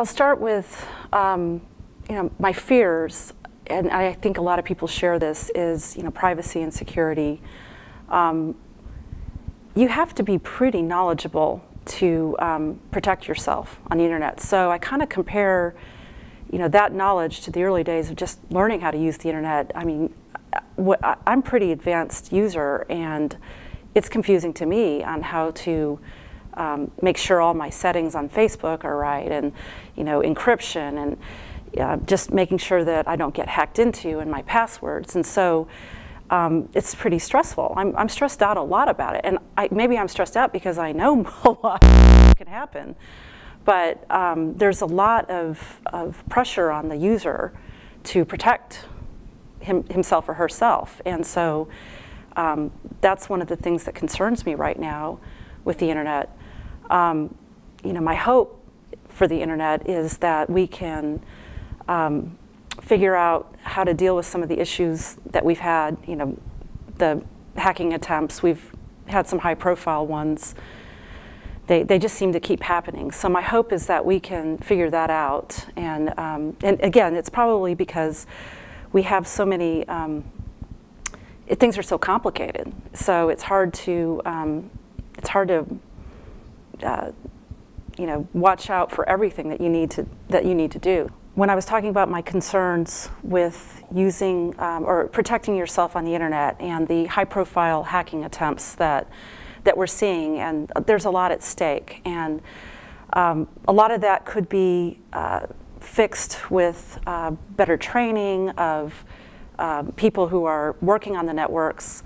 I'll start with, um, you know, my fears, and I think a lot of people share this, is, you know, privacy and security. Um, you have to be pretty knowledgeable to um, protect yourself on the internet. So I kind of compare, you know, that knowledge to the early days of just learning how to use the internet. I mean, I'm pretty advanced user, and it's confusing to me on how to um, make sure all my settings on Facebook are right, and you know, encryption, and uh, just making sure that I don't get hacked into and my passwords. And so um, it's pretty stressful. I'm, I'm, stressed out a lot about it, and I, maybe I'm stressed out because I know a lot can happen. But um, there's a lot of, of pressure on the user to protect him, himself or herself, and so um, that's one of the things that concerns me right now with the internet. Um, you know, my hope for the internet is that we can um, figure out how to deal with some of the issues that we've had. You know, the hacking attempts. We've had some high-profile ones. They, they just seem to keep happening. So my hope is that we can figure that out. And, um, and again, it's probably because we have so many um, it, things are so complicated. So it's hard to um, it's hard to uh, you know watch out for everything that you need to that you need to do. When I was talking about my concerns with using um, or protecting yourself on the internet and the high-profile hacking attempts that that we're seeing, and there's a lot at stake, and um, a lot of that could be uh, fixed with uh, better training of um, people who are working on the networks